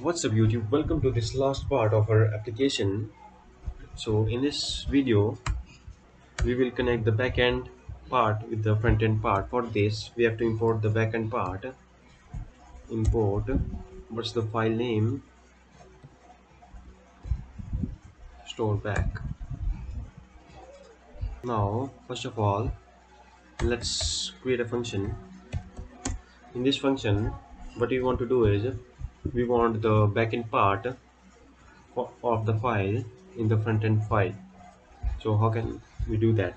What's up YouTube? Welcome to this last part of our application. So in this video, we will connect the backend part with the front end part. For this, we have to import the backend part. Import, what's the file name? Store back. Now, first of all, let's create a function. In this function, what we want to do is we want the backend part of the file in the front end file. So how can we do that?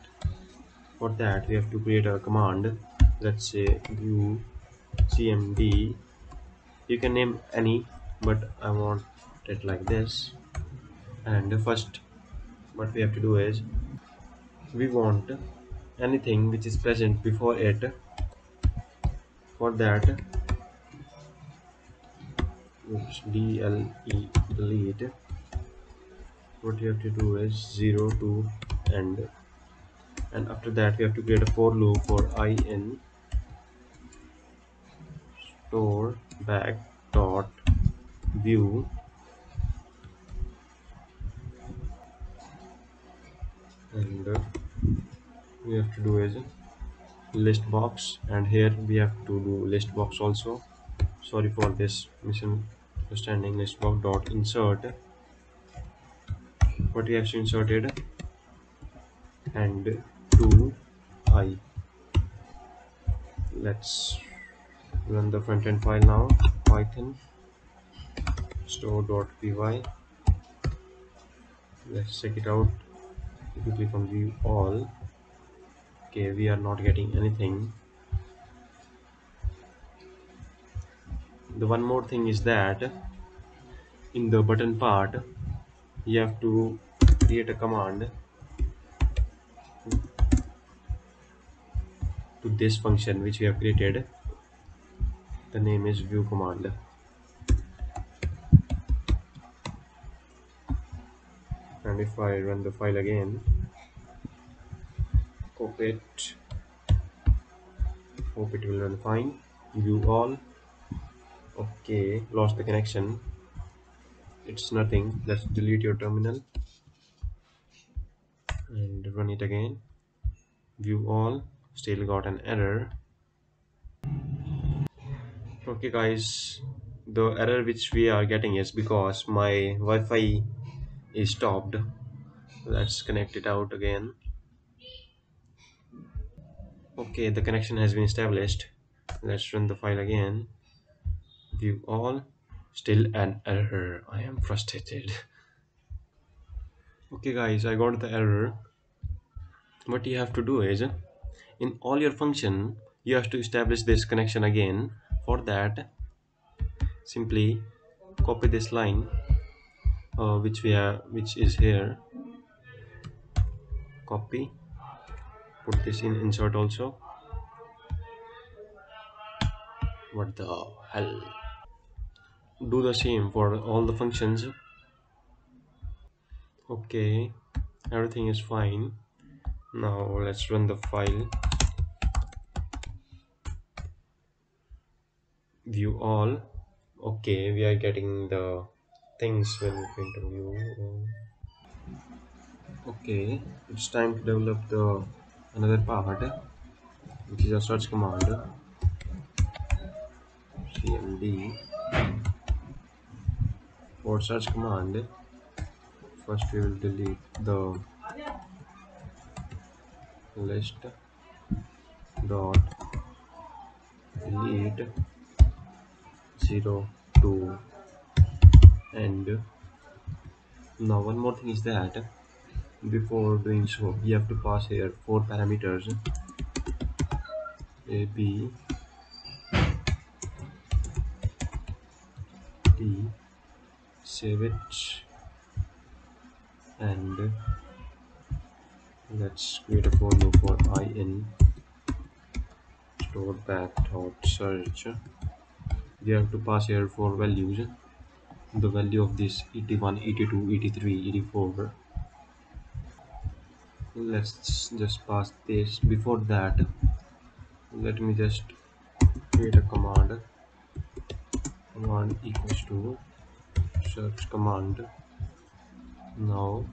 For that we have to create a command let's say view cmd. You can name any but i want it like this. And first what we have to do is we want anything which is present before it. For that oops dle delete what you have to do is 0 to end and after that we have to create a for loop for i in store back dot view. And uh, we have to do is list box. And here we have to do list box also. Sorry for this misunderstanding list box dot insert. What we have inserted? And to i. Let's run the front end file now. Python. Store.py let's check it out. If you click on view all okay we are not getting anything the one more thing is that in the button part you have to create a command to this function which we have created. The name is view command. And if I run the file again copy it. Hope it will run fine. View all okay lost the connection. It's nothing. Let's delete your terminal. And run it again. View all. Still got an error. Okay guys. The error which we are getting is because my Wi-Fi is stopped. Let's connect it out again. Okay the connection has been established. Let's run the file again view all still an error. I am frustrated. Okay guys i got the error. What you have to do is in all your function you have to establish this connection again. For that simply copy this line uh, which we have which is here. Copy. Put this in insert also. What the hell do the same for all the functions. Okay everything is fine. Now let's run the file. View all. Okay we are getting the things when we interview. Okay it's time to develop the another part which is a search command. Cmd for search command. First we will delete the list dot delete 0 to and now one more thing is that before doing so we have to pass here four parameters. A b d save it and let's create a for loop for in store back dot search. We have to pass here four values. The value of this 81 82 83 84 let's just pass this. Before that let me just create a command. Command equals to search command. Now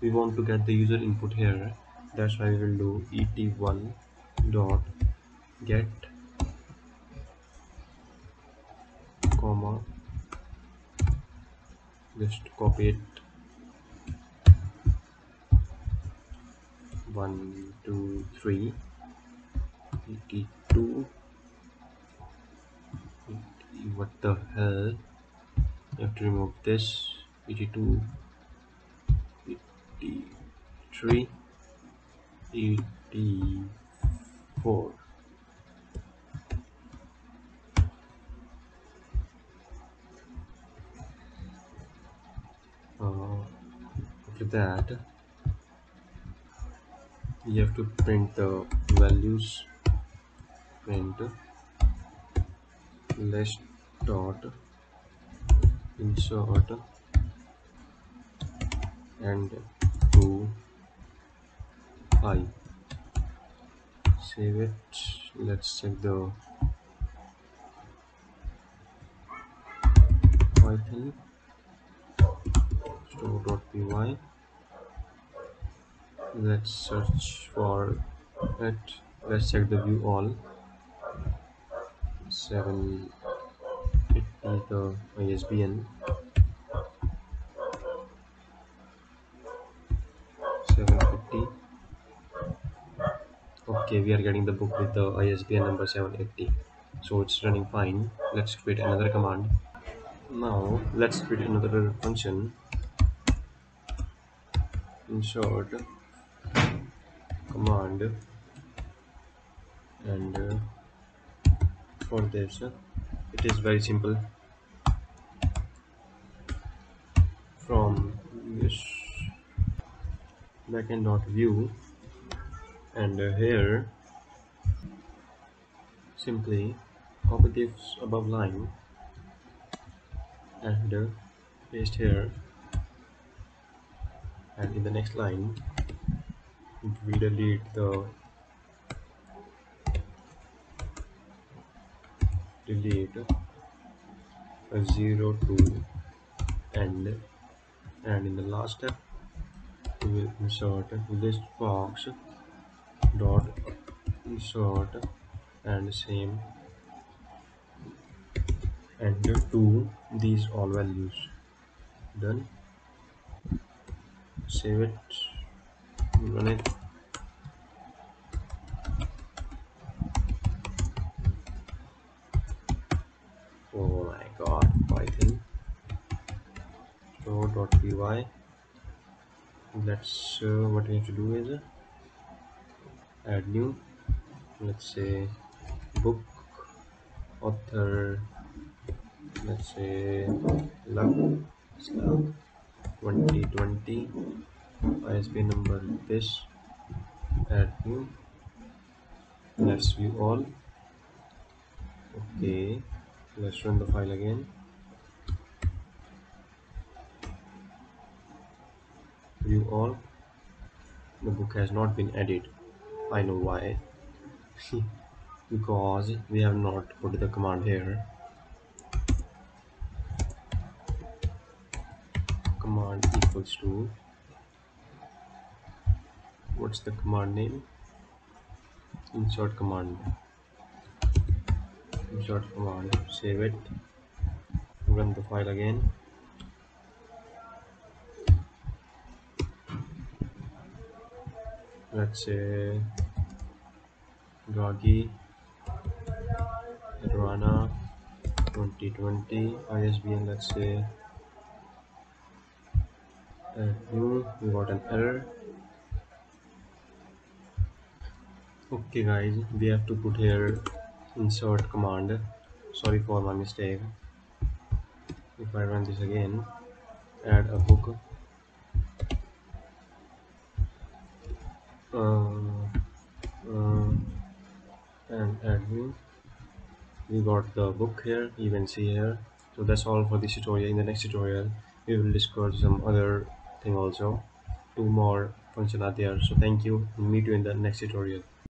we want to get the user input here. That's why we will do et1 dot get comma just copy it. One two three et2 what the hell have to remove this et2 et3 et4 uh, after that you have to print the values print list dot insert and to 5 save it. Let's check the python store.py let's search for it. Let's check the view all. 7 the ISBN 750 okay we are getting the book with the ISBN number 780 so it's running fine. Let's create another command. Now let's create another function. Insert command. And uh, for this uh, it is very simple from this backend.view and uh, here simply copy this above line. And uh, paste here. And in the next line we delete the delete a 0 to end and in the last step we will insert list box dot insert and same and to these all values. Done. Save it. Run it oh my god python store.py let's uh, what we need to do is uh, add new. Let's say book author. Let's say luck 2020 ISBN number this. Add new. Let's view all. Okay. Let's run the file again view all. The book has not been added. I know why. Because we have not put the command here. Command equals to what's the command name? Insert command. Insert command. Save it. Run the file again let's say Draghi Rana 2020 ISBN let's say new uh, hmm, we got an error. Okay guys we have to put here insert command. Sorry for my mistake. If I run this again add a book uh, uh, Uh, uh, and admin. We got the book here you can see here. So that's all for this tutorial. In the next tutorial we will discuss some other thing also. Two more functions are there so thank you. Meet you in the next tutorial